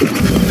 you